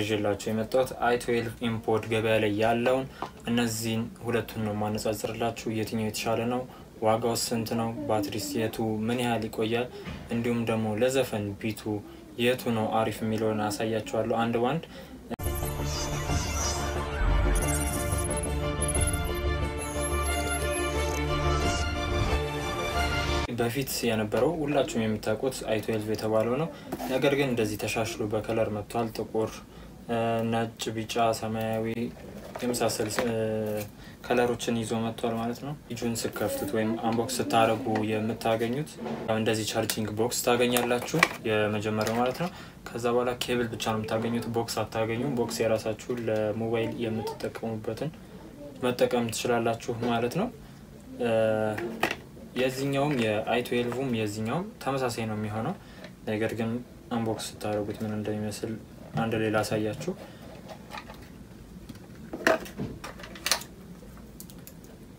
ይዤላቸው የመጣሁት i twelve inPods ገበያ ላይ ያለውን እነዚህን ሁለቱን ነው ማነጻጽርላችሁ። የትኛው የተሻለ ነው? ዋጋው ስንት ነው? ባትሪስ የቱ ምን ያህል ይቆያል? እንዲሁም ደግሞ ለዘፈን beat ኡ የቱ ነው አሪፍ የሚለውን አሳያችኋለሁ አንድ ባንድ። በፊት የነበረው ሁላችሁም የምታውቁት i twelve የተባለው ነው። ነገር ግን እንደዚህ ተሻሽሎ በ color መጥቷል። ጥቁር፣ ነጭ፣ ቢጫ፣ ሰማያዊ የመሳሰል color ኦችን ይዞ መጥቷል ማለት ነው። እሽጉን ስትከፍቱት ወይም unbox ስታደርጉ የምታገኙት እንደዚህ charging box ታገኛላችሁ፣ የመጀመሪያው ማለት ነው። ከዛ በኋላ ኬብል ብቻ ነው የምታገኙት፣ box አታገኙም። box የራሳችሁን ለሞባይል የምትጠቀሙበትን መጠቀም ትችላላችሁ ማለት ነው። የዚህኛውም የ i twelve ም የዚህኛውም ተመሳሳይ ነው የሚሆነው። ነገር ግን unbox ስታደርጉት ምን እንደሚመስል አንድ ሌላ አሳያችሁ።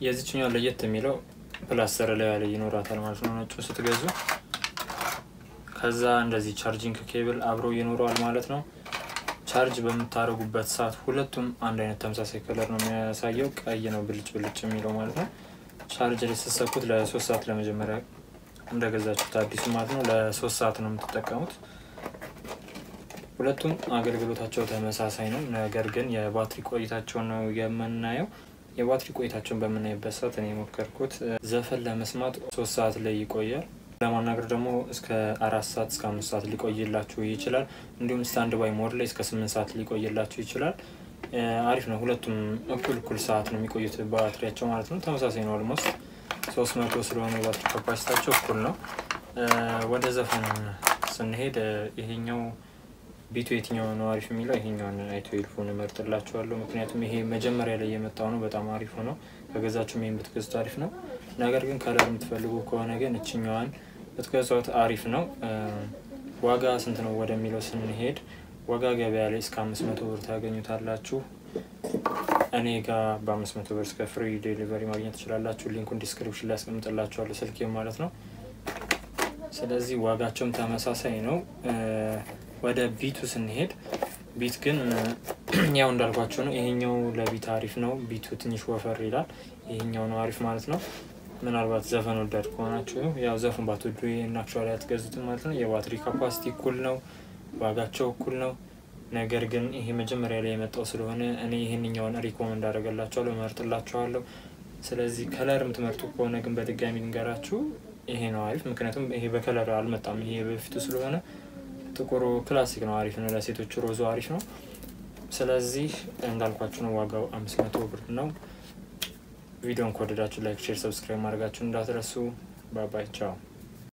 የዚችኛው ለየት የሚለው ፕላስተር ላይ ላይ ይኖራታል ማለት ነው ነጩ ስትገዙ። ከዛ እንደዚህ charging cable አብሮ ይኖረዋል ማለት ነው። ቻርጅ በምታደርጉበት ሰዓት ሁለቱም አንድ አይነት ተመሳሳይ color ነው የሚያሳየው። ቀይ ነው ብልጭ ብልጭ የሚለው ማለት ነው። ቻርጅ ላይ ስትሰኩት ለሶስት ሰዓት ለመጀመሪያ እንደገዛችሁት አዲሱ ማለት ነው ለሶስት ሰዓት ነው የምትጠቀሙት። ሁለቱም አገልግሎታቸው ተመሳሳይ ነው። ነገር ግን የባትሪ ቆይታቸውን ነው የምናየው። የባትሪ ቆይታቸውን በምናይበት ሰዓት እኔ የሞከርኩት ዘፈን ለመስማት ሶስት ሰዓት ላይ ይቆያል። ለማናገር ደግሞ እስከ አራት ሰዓት እስከ አምስት ሰዓት ሊቆይላችሁ ይችላል። እንዲሁም standby mode ላይ እስከ ስምንት ሰዓት ሊቆይላችሁ ይችላል። አሪፍ ነው። ሁለቱም እኩል እኩል ሰዓት ነው የሚቆዩት ባትሪያቸው ማለት ነው። ተመሳሳይ ነው። almost ሶስት መቶ ስለሆነ የባትሪ capacity ኣቸው እኩል ነው። ወደ ዘፈን ስንሄድ ይሄኛው beat ኡ የትኛው ነው አሪፍ የሚለው ይሄኛውን i twelve ን እመርጥላችኋለሁ። ምክንያቱም ይሄ መጀመሪያ ላይ የመጣው ነው። በጣም አሪፍ ነው። ከገዛችሁም ይሄን ብትገዙት አሪፍ ነው። ነገር ግን color የምትፈልጉ ከሆነ ግን ይችኛዋን ብትገዟት አሪፍ ነው። ዋጋ ስንት ነው ወደሚለው ስንሄድ ዋጋ ገበያ ላይ እስከ አምስት መቶ ብር ታገኙታላችሁ። እኔ ጋር በአምስት መቶ ብር እስከ free delivery ማግኘት ትችላላችሁ። link ኡን description ላይ ያስቀምጥላችኋለሁ ስልኬ ማለት ነው። ስለዚህ ዋጋቸውም ተመሳሳይ ነው። ወደ beat ኡ ስንሄድ beat ግን ያው እንዳልኳችሁ ነው። ይሄኛው ለ beat አሪፍ ነው። beat ኡ ትንሽ ወፈር ይላል። ይሄኛው ነው አሪፍ ማለት ነው። ምናልባት ዘፈን ወዳድ ከሆናችሁ ያው ዘፈን ባትወዱ ይህን actually አትገዙትም ማለት ነው። የባትሪ capacity እኩል ነው። ዋጋቸው እኩል ነው። ነገር ግን ይሄ መጀመሪያ ላይ የመጣው ስለሆነ እኔ ይህንኛውን recommend አደርግላችኋለሁ እመርጥላችኋለሁ። ስለዚህ color የምትመርጡ ከሆነ ግን በድጋሚ ልንገራችሁ ይሄ ነው አሪፍ። ምክንያቱም ይሄ በ color አልመጣም። ይሄ በፊቱ ስለሆነ ጥቁሩ classic ነው አሪፍ ነው። ለሴቶች ሮዝ አሪፍ ነው። ስለዚህ እንዳልኳችሁ ነው። ዋጋው አምስት መቶ ብር ነው። ቪዲዮን ከወደዳችሁ like፣ share፣ subscribe ማድረጋችሁ እንዳትረሱ። ባባይ ቻው።